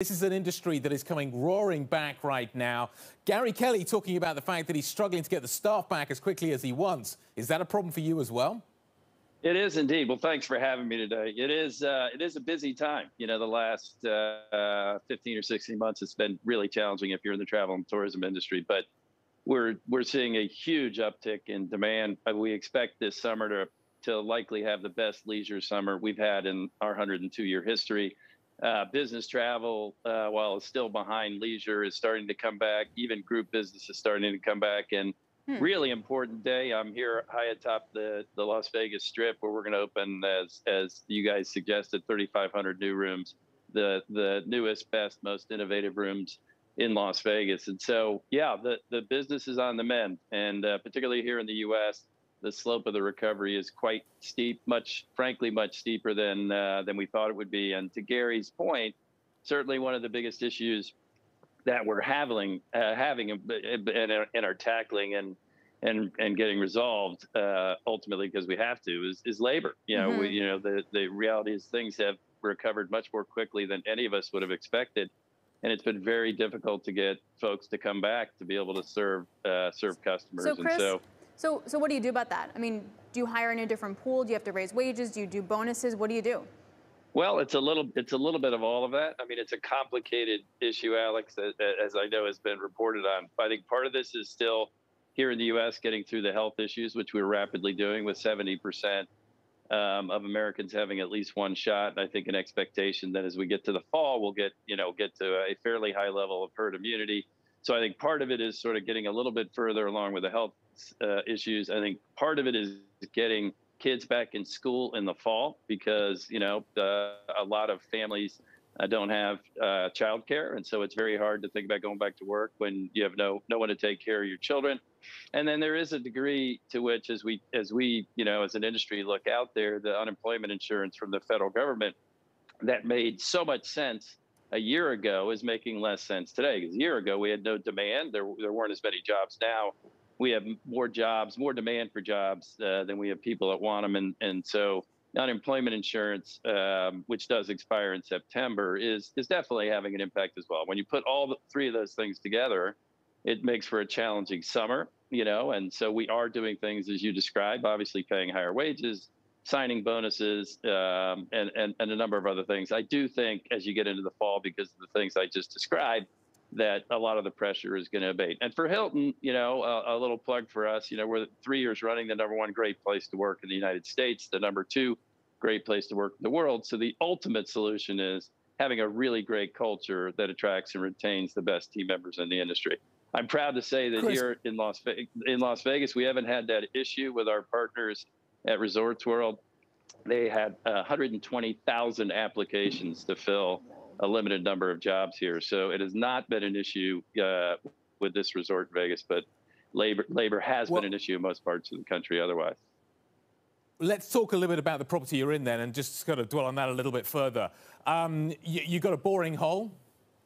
This is an industry that is coming roaring back right now. Gary Kelly talking about the fact that he's struggling to get the staff back as quickly as he wants. Is that a problem for you as well? It is indeed. Well, thanks for having me today. It is uh, it is a busy time. You know, the last uh, 15 or 16 months, it's been really challenging if you're in the travel and tourism industry. But we're we're seeing a huge uptick in demand. Uh, we expect this summer to to likely have the best leisure summer we've had in our 102 year history. Uh, business travel, uh, while it's still behind leisure, is starting to come back. Even group business is starting to come back. And hmm. really important day. I'm here high atop the, the Las Vegas Strip, where we're going to open, as as you guys suggested, 3,500 new rooms, the the newest, best, most innovative rooms in Las Vegas. And so, yeah, the the business is on the mend, and uh, particularly here in the U.S the slope of the recovery is quite steep, much frankly much steeper than uh, than we thought it would be. And to Gary's point, certainly one of the biggest issues that we're having uh, having and, and are tackling and and and getting resolved uh, ultimately because we have to is, is labor. You know, mm-hmm. we, you know the the reality is things have recovered much more quickly than any of us would have expected. And it's been very difficult to get folks to come back to be able to serve uh, serve customers. So, Chris, and so so, so what do you do about that? I mean, do you hire in a different pool? Do you have to raise wages? Do you do bonuses? What do you do? Well, it's a little it's a little bit of all of that. I mean, it's a complicated issue, Alix, as I know has been reported on. I think part of this is still here in the U.S. getting through the health issues, which we're rapidly doing with 70 percent um, of Americans having at least one shot. And I think an expectation that as we get to the fall, we'll get you know get to a fairly high level of herd immunity. So I think part of it is sort of getting a little bit further along with the health uh, issues. I think part of it is getting kids back in school in the fall because you know uh, a lot of families uh, don't have uh, childcare, and so it's very hard to think about going back to work when you have no no one to take care of your children. And then there is a degree to which, as we as we you know as an industry look out there, the unemployment insurance from the federal government that made so much sense a year ago is making less sense today. Because a year ago we had no demand, there there weren't as many jobs now we have more jobs, more demand for jobs uh, than we have people that want them, and and so unemployment insurance, um, which does expire in September, is is definitely having an impact as well. When you put all three of those things together, it makes for a challenging summer, you know. And so we are doing things as you described, obviously paying higher wages, signing bonuses, um, and, and and a number of other things. I do think as you get into the fall, because of the things I just described that a lot of the pressure is going to abate. And for Hilton, you know, a, a, little plug for us, you know, we're three years running the number one great place to work in the United States, the number two great place to work in the world. So the ultimate solution is having a really great culture that attracts and retains the best team members in the industry. I'm proud to say that Chris. here in Las, in Las Vegas, we haven't had that issue with our partners at Resorts World. They had 120,000 applications to fill a limited number of jobs here. So it has not been an issue uh, with this resort in Vegas, but labor labor has well, been an issue in most parts of the country otherwise. Let's talk a little bit about the property you're in then and just kind of dwell on that a little bit further. Um, you, you got a boring hole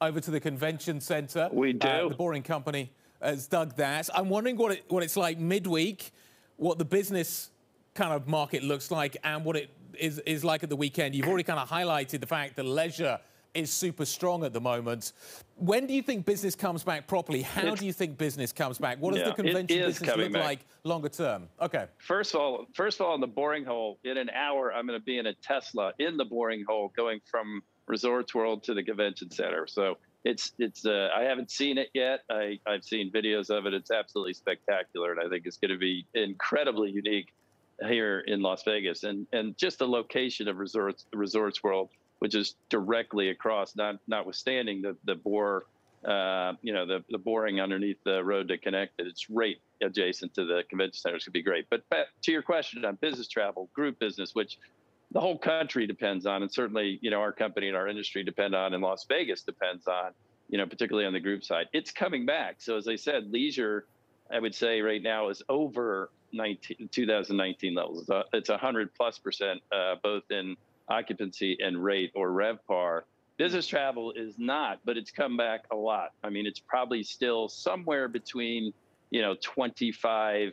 over to the convention centre. We uh, do. Uh, the boring company has dug that. I'm wondering what, it, what it's like midweek, what the business kind of market looks like and what it is, is like at the weekend. You've already kind of highlighted the fact that leisure is super strong at the moment. When do you think business comes back properly? How do you think business comes back? What does yeah, the convention business look back. like longer term? Okay. First of all, first of all, in the boring hole, in an hour, I'm going to be in a Tesla in the boring hole, going from Resorts World to the convention center. So it's it's uh, I haven't seen it yet. I I've seen videos of it. It's absolutely spectacular, and I think it's going to be incredibly unique here in Las Vegas. And and just the location of Resorts Resorts World which is directly across, not notwithstanding the the bore, uh, you know, the the boring underneath the road to connect it. It's right adjacent to the convention center. It's gonna be great. But to your question on business travel, group business, which the whole country depends on, and certainly, you know, our company and our industry depend on, and Las Vegas depends on, you know, particularly on the group side. It's coming back. So as I said, leisure, I would say right now is over 19, 2019 levels. It's a hundred plus percent, uh, both in occupancy and rate or RevPAR. Business travel is not, but it's come back a lot. I mean, it's probably still somewhere between, you know, 25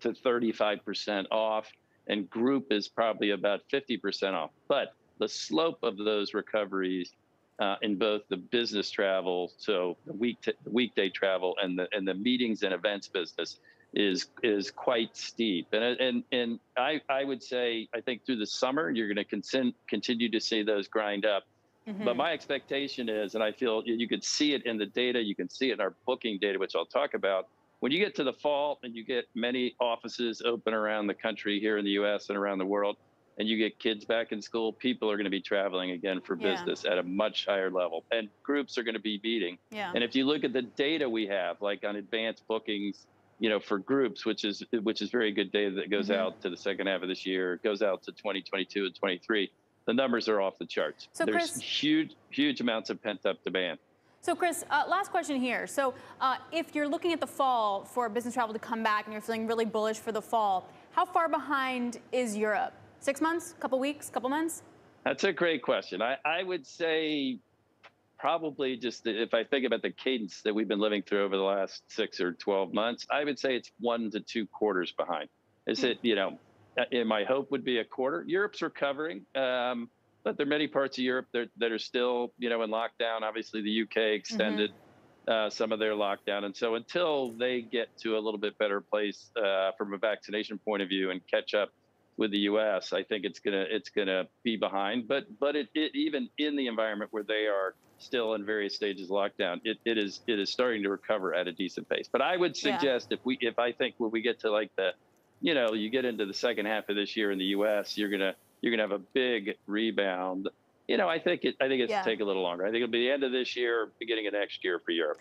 to 35% off, and group is probably about 50% off. But the slope of those recoveries uh, in both the business travel, so the week weekday travel, and the and the meetings and events business is is quite steep. And and and I I would say I think through the summer you're going to continue to see those grind up. Mm-hmm. But my expectation is, and I feel you could see it in the data, you can see it in our booking data, which I'll talk about. When you get to the fall and you get many offices open around the country here in the U.S. and around the world, and you get kids back in school, people are going to be traveling again for yeah. business at a much higher level, and groups are going to be meeting. Yeah. And if you look at the data we have, like on advanced bookings, you know, for groups, which is which is very good data that goes mm-hmm. out to the second half of this year, goes out to 2022 and 23. The numbers are off the charts. So There's Chris, huge, huge amounts of pent up demand. So, Chris, uh, last question here. So, uh, if you're looking at the fall for business travel to come back and you're feeling really bullish for the fall, how far behind is Europe? Six months, couple weeks, couple months? That's a great question. I, I would say probably just if I think about the cadence that we've been living through over the last six or 12 months, I would say it's one to two quarters behind. Is it, you know, uh, my hope would be a quarter. Europe's recovering, um, but there are many parts of Europe that, that are still, you know, in lockdown. Obviously, the UK extended mm-hmm. uh, some of their lockdown. And so until they get to a little bit better place uh, from a vaccination point of view and catch up with the U.S. I think it's gonna it's gonna be behind. But but it, it even in the environment where they are still in various stages of lockdown, it, it is it is starting to recover at a decent pace. But I would suggest yeah. if we if I think when we get to like the, you know, you get into the second half of this year in the U.S., you're gonna you're gonna have a big rebound. You know, I think it I think it's yeah. take a little longer. I think it'll be the end of this year, beginning of next year for Europe.